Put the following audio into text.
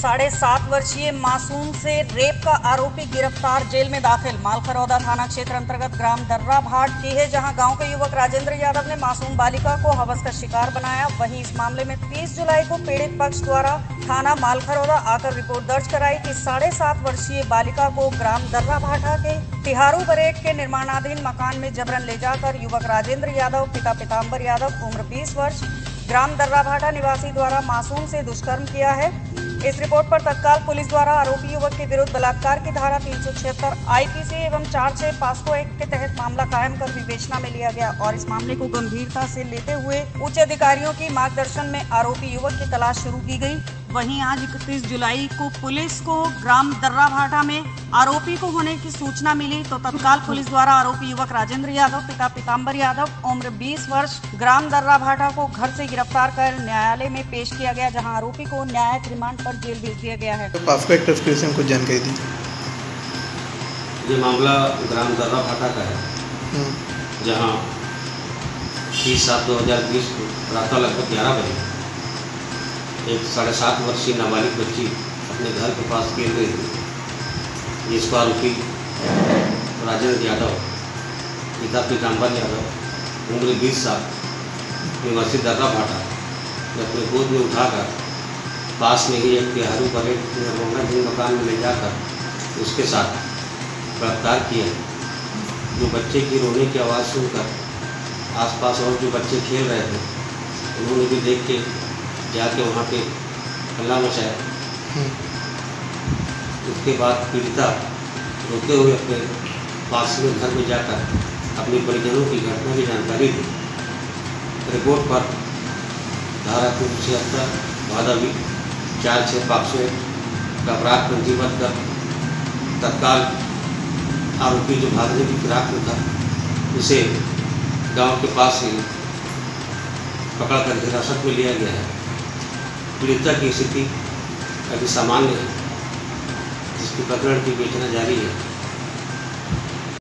साढ़े सात वर्षीय मासूम से रेप का आरोपी गिरफ़्तार जेल में दाखिल। मालखरौदा थाना क्षेत्र अंतर्गत ग्राम दर्रा भाट की है, जहाँ गाँव के युवक राजेंद्र यादव ने मासूम बालिका को हवस का शिकार बनाया। वहीं इस मामले में 30 जुलाई को पीड़ित पक्ष द्वारा थाना मालखरौदा आकर रिपोर्ट दर्ज कराई कि साढ़े सात वर्षीय बालिका को ग्राम दर्रा भाटा के तिहारू परेड के निर्माणाधीन मकान में जबरन ले जाकर युवक राजेंद्र यादव, पिता पिताम्बर यादव, उम्र 20 वर्ष, ग्राम दर्रा भाटा निवासी द्वारा मासूम से दुष्कर्म किया है। इस रिपोर्ट पर तत्काल पुलिस द्वारा आरोपी युवक के विरुद्ध बलात्कार की धारा तीन सौ छिहत्तर एवं चार छह पास्को एक्ट के तहत मामला कायम कर विवेचना में लिया गया और इस मामले को गंभीरता से लेते हुए उच्च अधिकारियों की मार्गदर्शन में आरोपी युवक की तलाश शुरू की गई। वहीं आज 31 जुलाई को पुलिस को ग्राम दर्रा भाटा में आरोपी को होने की सूचना मिली तो तत्काल पुलिस द्वारा आरोपी युवक राजेंद्र यादव पिता पिताम्बर यादव उम्र 20 वर्ष ग्राम दर्रा भाटा को घर से गिरफ़्तार कर न्यायालय में पेश किया गया जहाँ आरोपी को न्यायिक रिमांड पर जेल भेज दिया गया है। तो कुछ जानकारी दी ये मामला ग्राम दर्रा भाटा का है। हम्म, जहाँ तीस सात दो हज़ार बीस को प्रातः लगभग ग्यारह बजे एक साढ़े सात वर्षीय नाबालिग बच्ची अपने घर के पास खेल रही थी। जिसको आरोपी राजेंद्र यादव, पिता पीताम्बर यादव, उम्र बीस साल, निवासी दर्रा भाटा ने अपने गोद में उठाकर, पास में ही एक तिहारू परेड निर्माणाधीन मकान में ले जाकर उसके साथ गिरफ़्तार किया। जो बच्चे की रोने की आवाज़ सुनकर आसपास और जो बच्चे खेल रहे थे, उन्होंने भी देख के जाके वहाँ पे हल्ला मचाया। उसके बाद पीड़िता रोते हुए अपने पास में घर में जाकर अपने परिजनों की घटना की जानकारी दी। रिपोर्ट पर धारा तीन सौ छिहत्तर भादवी चार छः पाँच का अपराध पंजीबद्ध कर। तत्काल आरोपी जो भागने की फिराक में था उसे गाँव के पास ही पकड़कर हिरासत में लिया गया है। पीड़िता की स्थिति अभी सामान्य है जिसकी प्रकरण की बेचना जारी है।